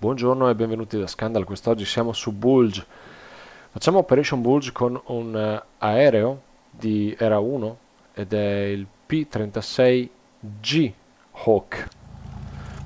Buongiorno e benvenuti da Scandal, quest'oggi siamo su Bulge. Facciamo Operation Bulge con un uh, aereo di Era 1 ed è il P-36G Hawk.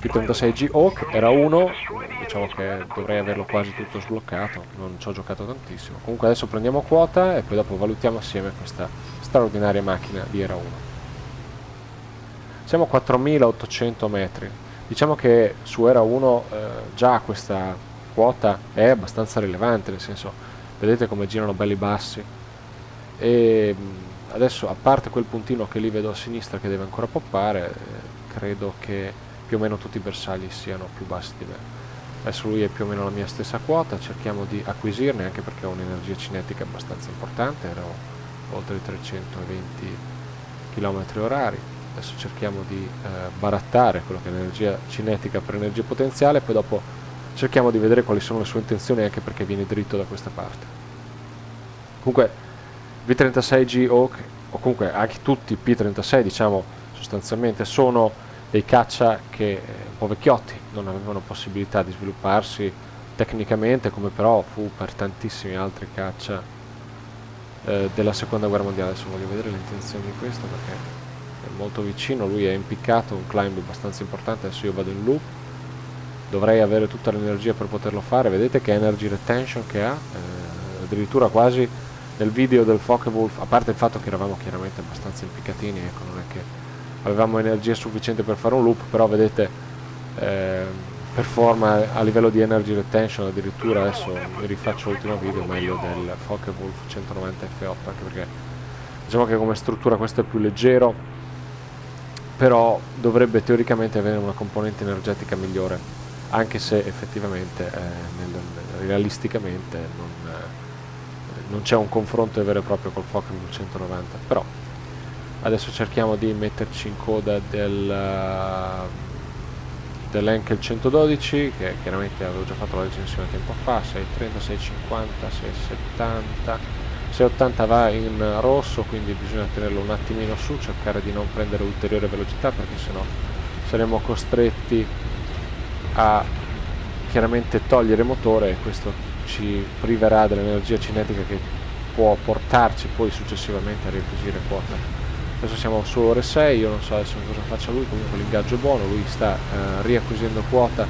P-36G Hawk era 1, diciamo che dovrei averlo quasi tutto sbloccato, non ci ho giocato tantissimo. Comunque adesso prendiamo quota e poi dopo valutiamo assieme questa straordinaria macchina di Era 1. Siamo a 4800 metri, Diciamo che su Era 1 eh, già questa quota è abbastanza rilevante, nel senso, vedete come girano belli bassi. E adesso, a parte quel puntino che lì vedo a sinistra che deve ancora poppare, eh, credo che più o meno tutti i bersagli siano più bassi di me. Adesso lui è più o meno la mia stessa quota, cerchiamo di acquisirne anche perché ho un'energia cinetica abbastanza importante, ero oltre i 320 km orari adesso cerchiamo di eh, barattare quello che è l'energia cinetica per energia potenziale poi dopo cerchiamo di vedere quali sono le sue intenzioni anche perché viene dritto da questa parte. Comunque V36G Hawk o comunque anche tutti i P36 diciamo sostanzialmente sono dei caccia che eh, un po' vecchiotti non avevano possibilità di svilupparsi tecnicamente come però fu per tantissimi altri caccia eh, della seconda guerra mondiale. Adesso voglio vedere le intenzioni di questo perché molto vicino, lui è impiccato, un climb abbastanza importante, adesso io vado in loop, dovrei avere tutta l'energia per poterlo fare, vedete che energy retention che ha, eh, addirittura quasi nel video del Focke-Wulf, a parte il fatto che eravamo chiaramente abbastanza impiccatini, ecco, non è che avevamo energia sufficiente per fare un loop, però vedete eh, performa a livello di energy retention addirittura adesso mi rifaccio l'ultimo video meglio del Focke-Wulf 190 F8 anche perché diciamo che come struttura questo è più leggero però dovrebbe teoricamente avere una componente energetica migliore anche se effettivamente eh, nel, realisticamente non, eh, non c'è un confronto vero e proprio col Focus 290 però adesso cerchiamo di metterci in coda del uh, dell'Enkel 112 che chiaramente avevo già fatto la recensione tempo fa 630, 650, 670 680 va in rosso quindi bisogna tenerlo un attimino su cercare di non prendere ulteriore velocità perché sennò saremo costretti a chiaramente togliere motore e questo ci priverà dell'energia cinetica che può portarci poi successivamente a riacquisire quota. Adesso siamo su ore 6 io non so adesso cosa faccia lui comunque l'ingaggio è buono lui sta eh, riacquisendo quota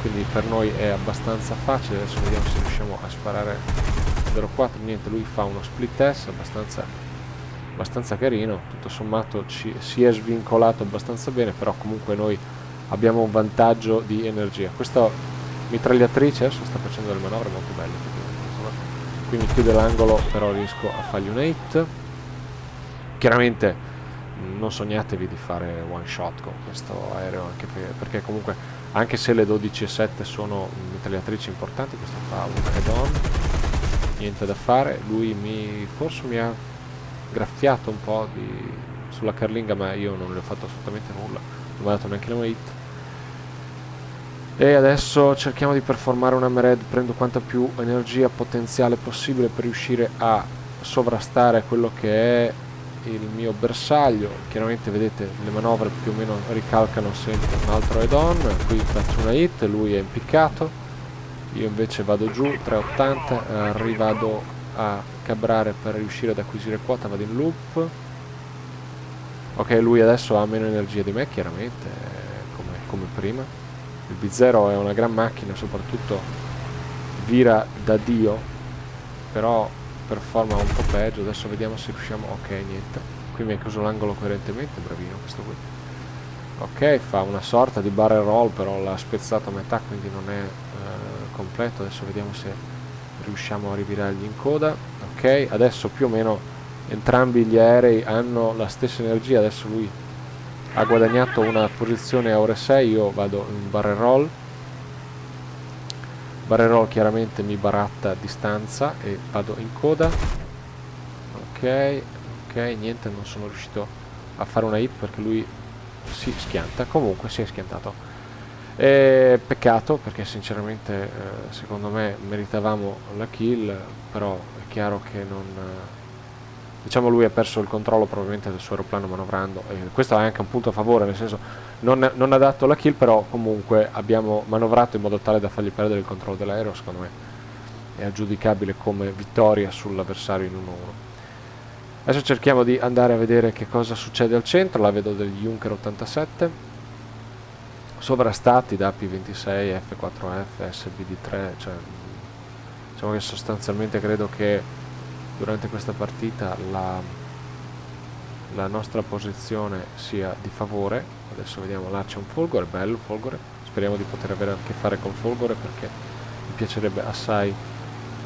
quindi per noi è abbastanza facile. Adesso vediamo se riusciamo a sparare 04 niente lui fa uno split test abbastanza, abbastanza carino tutto sommato ci, si è svincolato abbastanza bene però comunque noi abbiamo un vantaggio di energia. Questa mitragliatrice adesso sta facendo delle manovre molto belle qui mi chiude l'angolo però riesco a fargli un hit chiaramente non sognatevi di fare one shot con questo aereo anche perché comunque anche se le 12 e 7 sono mitragliatrici importanti questo fa un head on niente da fare. Lui mi forse mi ha graffiato un po' di, sulla carlinga ma io non le ho fatto assolutamente nulla. Non mi ha dato neanche una hit. E adesso cerchiamo di performare una mered. Prendo quanta più energia potenziale possibile per riuscire a sovrastare quello che è il mio bersaglio. Chiaramente vedete le manovre più o meno ricalcano sempre un altro head-on qui faccio una hit lui è impiccato io invece vado giù 380 arrivado a cabrare per riuscire ad acquisire quota vado in loop. Ok lui adesso ha meno energia di me chiaramente come, come prima. Il B0 è una gran macchina soprattutto vira da dio però performa un po' peggio. Adesso vediamo se riusciamo ok niente. Qui mi ha chiuso l'angolo coerentemente bravino questo qui. Ok fa una sorta di barrel roll però l'ha spezzato a metà quindi non è completo adesso vediamo se riusciamo a rivirargli in coda. Ok adesso più o meno entrambi gli aerei hanno la stessa energia adesso lui ha guadagnato una posizione a ore 6 io vado in barrel roll. Barrel roll chiaramente mi baratta a distanza e vado in coda. Ok ok niente non sono riuscito a fare una hit perché lui si schianta. Comunque si è schiantato e peccato perché sinceramente eh, secondo me meritavamo la kill, però è chiaro che non, diciamo lui ha perso il controllo probabilmente del suo aeroplano manovrando e questo è anche un punto a favore nel senso non, non ha dato la kill però comunque abbiamo manovrato in modo tale da fargli perdere il controllo dell'aereo secondo me è aggiudicabile come vittoria sull'avversario in 1-1 adesso cerchiamo di andare a vedere che cosa succede al centro la vedo del Junker 87 sovrastati da P26, F4F, SBD3 cioè diciamo che sostanzialmente credo che durante questa partita la, la nostra posizione sia di favore. Adesso vediamo là c'è un Folgore, bello Folgore. Speriamo di poter avere a che fare con Folgore perché mi piacerebbe assai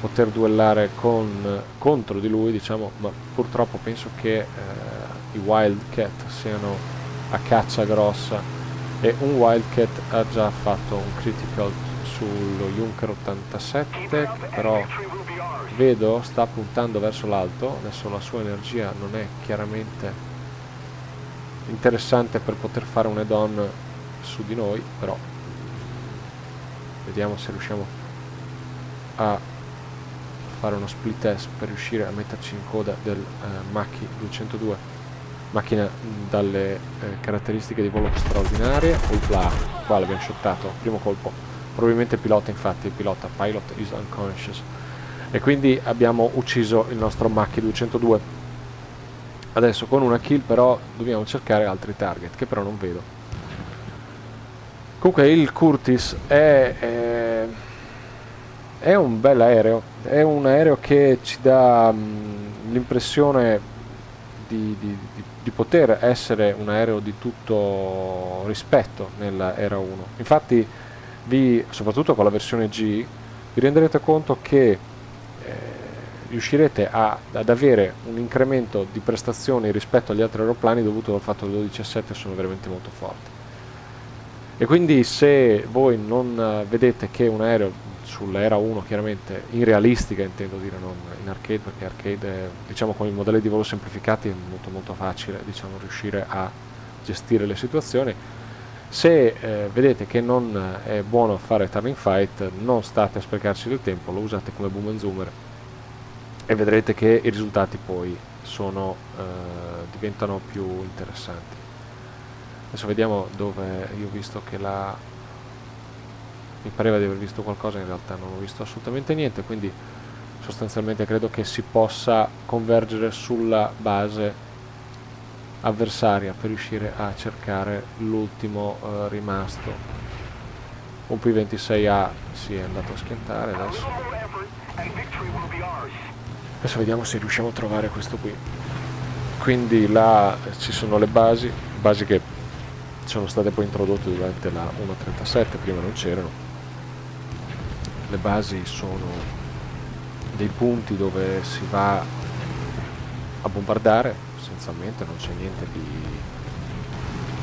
poter duellare con, contro di lui diciamo ma purtroppo penso che eh, i Wildcat siano a caccia grossa e un Wildcat ha già fatto un critical sullo Junker 87 però vedo sta puntando verso l'alto adesso la sua energia non è chiaramente interessante per poter fare un add-on su di noi però vediamo se riusciamo a fare uno split test per riuscire a metterci in coda del eh, Macchi 202 macchina dalle eh, caratteristiche di volo straordinarie. Ulpla, qua l'abbiamo shottato primo colpo. Probabilmente pilota infatti il pilota pilot is unconscious. E quindi abbiamo ucciso il nostro Macchi 202 adesso con una kill però dobbiamo cercare altri target che però non vedo. Comunque il Curtis è, è, è un bel aereo. È un aereo che ci dà l'impressione di, di, di, poter essere un aereo di tutto rispetto nella era 1 infatti vi, soprattutto con la versione G vi renderete conto che eh, riuscirete a, ad avere un incremento di prestazioni rispetto agli altri aeroplani dovuto al fatto che i 12 sono veramente molto forti. E quindi se voi non vedete che un aereo sull'era 1 chiaramente in realistica intendo dire non in arcade perché arcade è, diciamo con i modelli di volo semplificati è molto molto facile diciamo riuscire a gestire le situazioni. Se eh, vedete che non è buono fare turning fight non state a sprecarci del tempo lo usate come boom and zoomer e vedrete che i risultati poi sono, eh, diventano più interessanti. Adesso vediamo dove io ho visto che la mi pareva di aver visto qualcosa in realtà non ho visto assolutamente niente quindi sostanzialmente credo che si possa convergere sulla base avversaria per riuscire a cercare l'ultimo uh, rimasto. Un P26A si è andato a schiantare adesso. Adesso vediamo se riusciamo a trovare questo qui. Quindi là ci sono le basi basi che sono state poi introdotte durante la 1.37 prima non c'erano le basi sono dei punti dove si va a bombardare sostanzialmente non c'è niente di,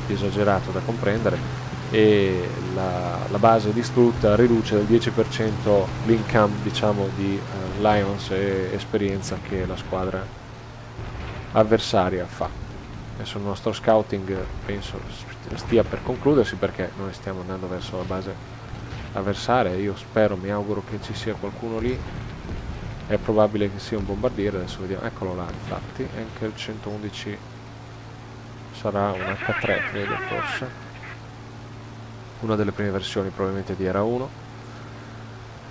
di, esagerato da comprendere e la, la, base distrutta riduce del 10% l'income diciamo di uh, Lions e esperienza che la squadra avversaria fa. Adesso il nostro scouting penso stia per concludersi perché noi stiamo andando verso la base avversaria io spero, mi auguro che ci sia qualcuno lì. È probabile che sia un bombardiere adesso vediamo. Eccolo là infatti. Anche il 111 sarà un H3 credo forse. Una delle prime versioni probabilmente di Era 1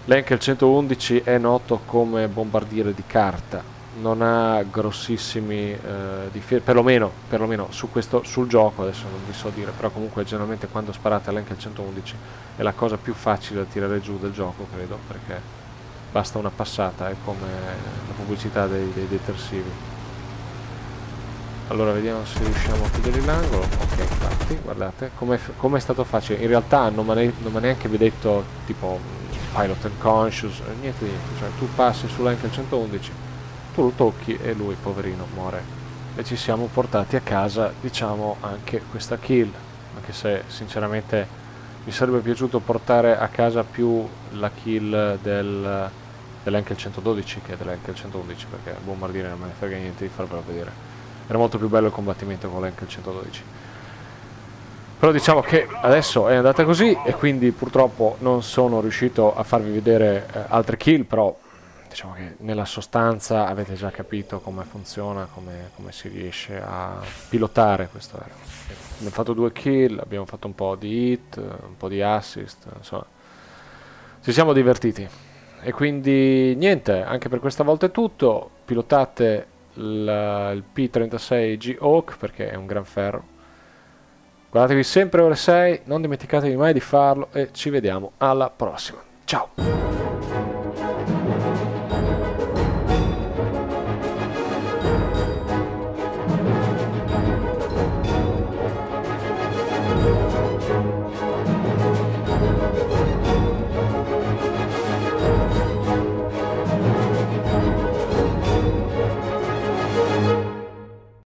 l'Enkel 111 è noto come bombardiere di carta non ha grossissimi eh, perlomeno, perlomeno su questo, sul gioco adesso non vi so dire però comunque generalmente quando sparate all'Enkel 111 è la cosa più facile da tirare giù del gioco credo perché basta una passata, è come la pubblicità dei, dei detersivi. Allora vediamo se riusciamo a chiudere l'angolo. Ok, infatti, guardate, come com è stato facile. In realtà non mi ha neanche detto tipo pilot unconscious, niente niente. Cioè tu passi sull'anche 111, tu lo tocchi e lui, poverino, muore. E ci siamo portati a casa, diciamo, anche questa kill. Anche se sinceramente mi sarebbe piaciuto portare a casa più la kill del dell'Enkel 112 che dell'Enkel 111 perché bombardiere non me ne frega niente di farvelo vedere era molto più bello il combattimento con l'Enkel 112 però diciamo che adesso è andata così e quindi purtroppo non sono riuscito a farvi vedere eh, altre kill però diciamo che nella sostanza avete già capito come funziona, come, come si riesce a pilotare questo aereo. Abbiamo fatto due kill, abbiamo fatto un po' di hit, un po' di assist, insomma, ci siamo divertiti. E quindi niente, anche per questa volta è tutto. Pilotate il, il P36G Hawk perché è un gran ferro. Guardatevi sempre ore 6, non dimenticatevi mai di farlo e ci vediamo alla prossima. Ciao!